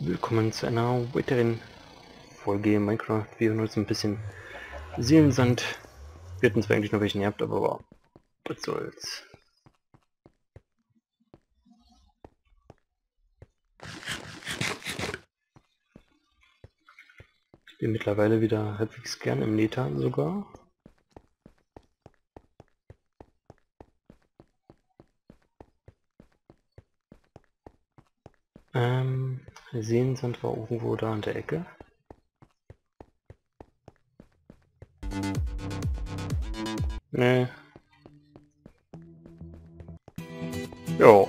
Willkommen zu einer weiteren Folge Minecraft. Wir hören uns ein bisschen Seelensand. Wir hatten zwar eigentlich noch welchen gehabt, aber was soll's. Ich bin mittlerweile wieder halbwegs gern im Nether sogar. Ähm, Seensand war irgendwo da an der Ecke. Nee. Jo.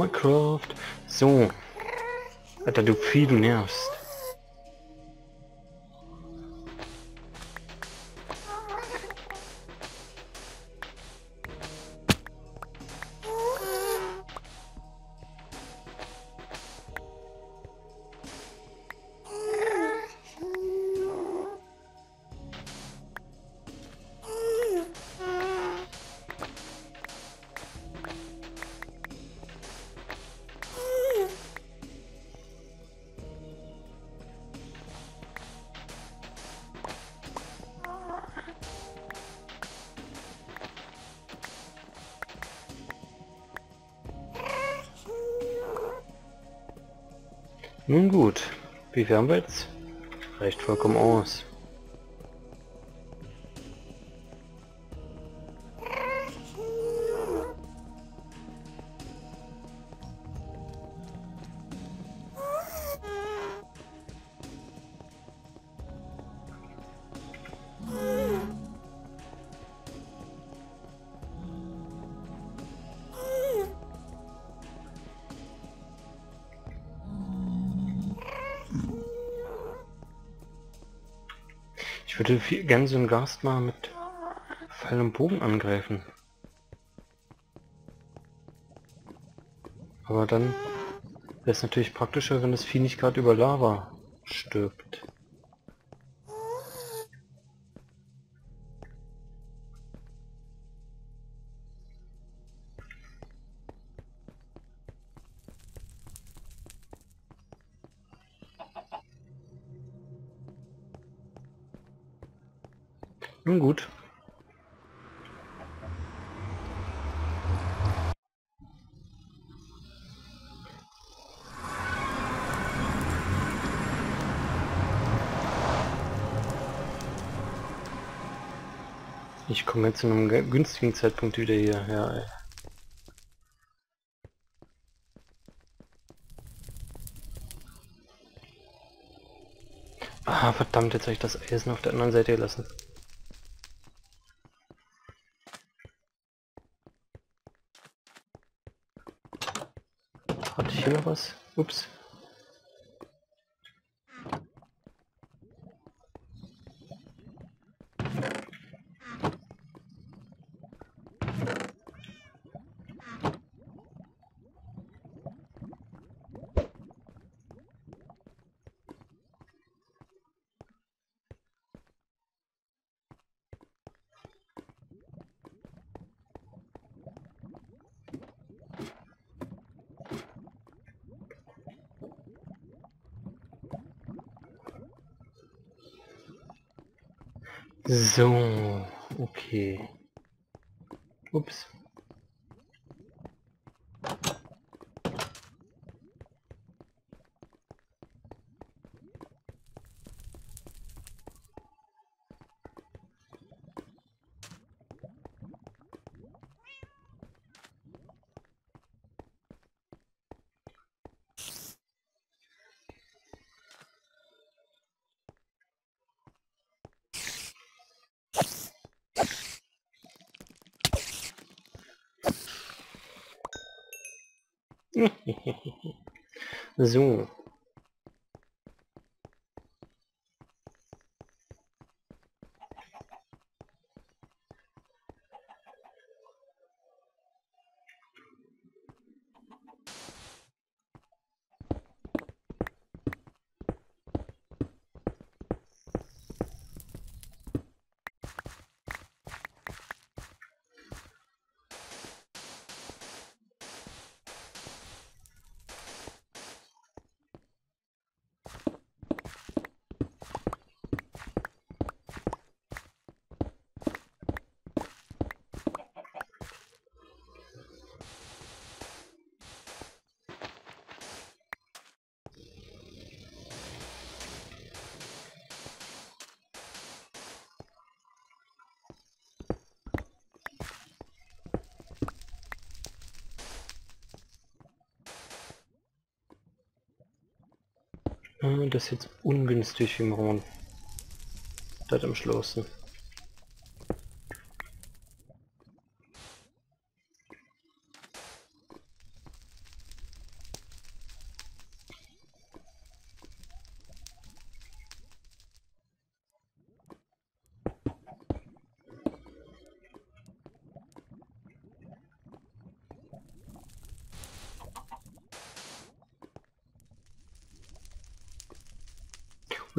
Minecraft. So. Alter, du Vieh, du nervst. Nun gut, wie viel haben wir jetzt? Reicht vollkommen aus. Würde viel, so einen Gast mal mit Pfeil und Bogen angreifen. Aber dann wäre es natürlich praktischer, wenn das Vieh nicht gerade über Lava stirbt. Nun gut. Ich komme jetzt zu einem günstigen Zeitpunkt wieder hier. Ja, ey. Ah, verdammt, jetzt habe ich das Eisen auf der anderen Seite gelassen. Hatte ich hier noch was? Ups. So, das ist jetzt ungünstig, wie man das am Schlossen.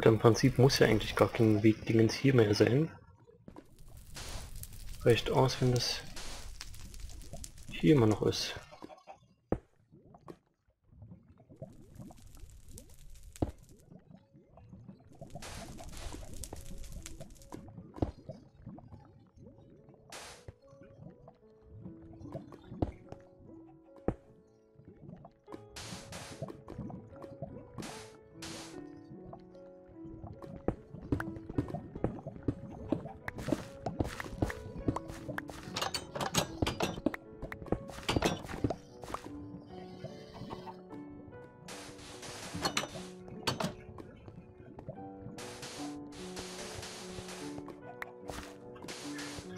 Oder im Prinzip muss ja eigentlich gar kein Wegdingens hier mehr sein. Reicht aus, wenn das hier immer noch ist.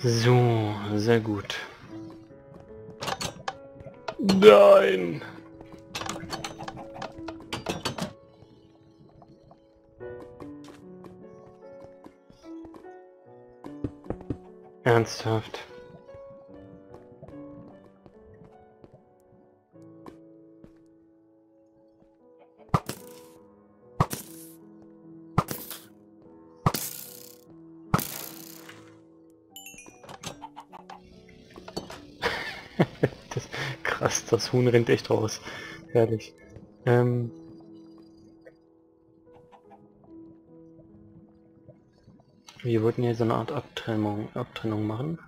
So, sehr gut. Nein! Ernsthaft. Das, krass, das Huhn rennt echt raus. Herrlich. Ähm, wir wollten hier so eine Art Abtrennung, Abtrennung machen.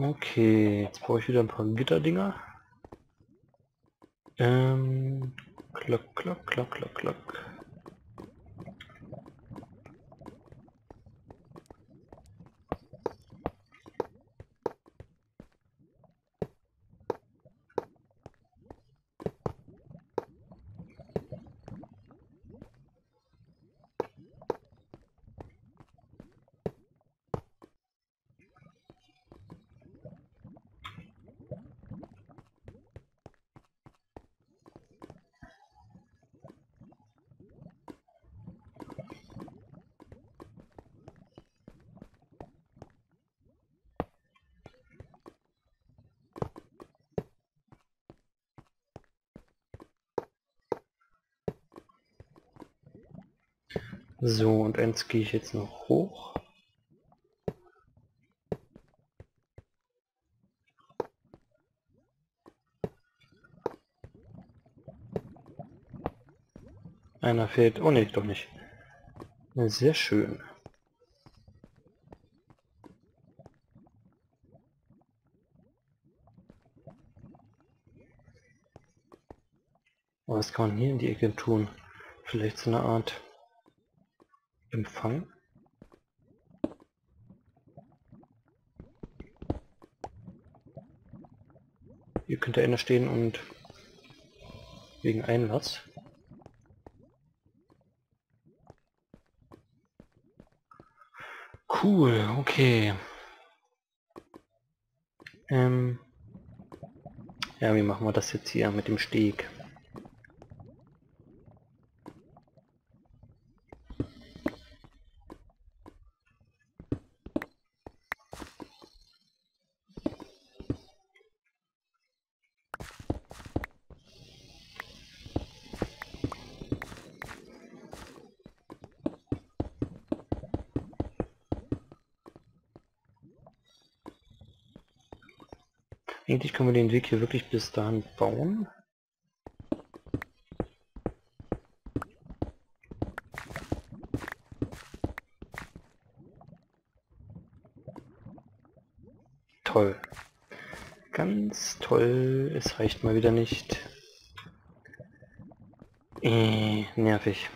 Okay, jetzt brauche ich wieder ein paar Gitterdinger. Ähm, klock, klock, klock, klock, klock. So, und eins gehe ich jetzt noch hoch. Einer fehlt. Oh ne, doch nicht. Sehr schön. Was kann man hier in die Ecke tun? Vielleicht so eine Art Empfang? Hier könnte einer stehen und wegen Einlass. Cool, okay. Ähm ja, wie machen wir das jetzt hier mit dem Steg? Eigentlich können wir den Weg hier wirklich bis dahin bauen. Toll. Ganz toll. Es reicht mal wieder nicht. Äh, nervig.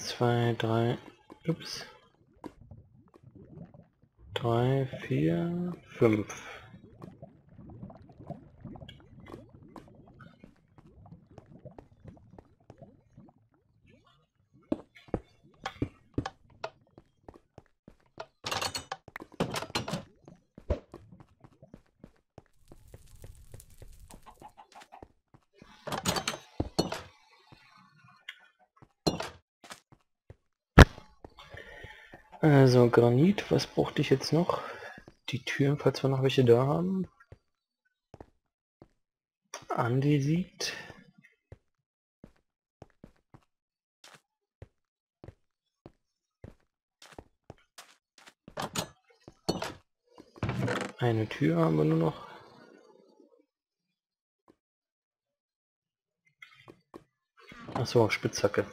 Eins, zwei, drei, ups. Drei, vier, fünf. Also Granit, was brauchte ich jetzt noch? Die Türen, falls wir noch welche da haben. Andesit. Eine Tür haben wir nur noch. Achso, Spitzhacke.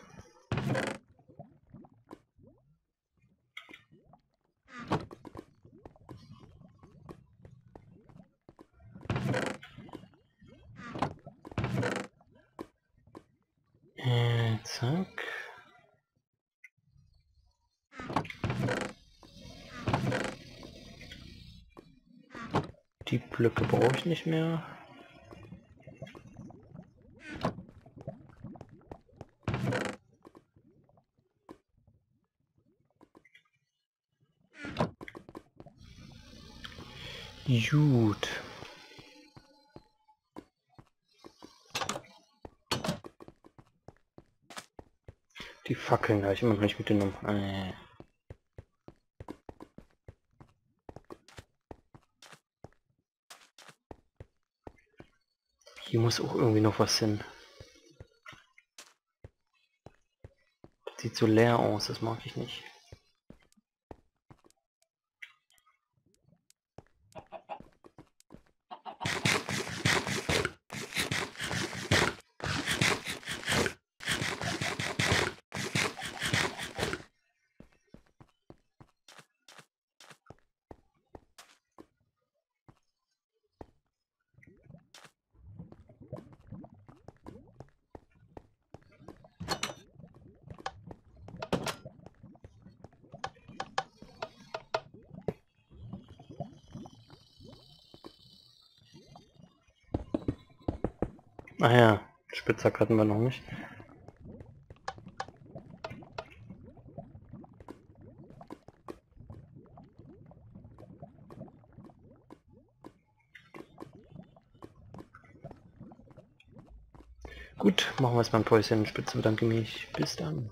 Zack. Die Blöcke brauche ich nicht mehr. Gut. Die Fackeln habe ich immer noch nicht mitgenommen. Äh. Hier muss auch irgendwie noch was hin. Das sieht so leer aus, das mag ich nicht. Ah ja, Spitzhack hatten wir noch nicht. Gut, machen wir es beim Päuschen. Spitze bedanke mich. Bis dann.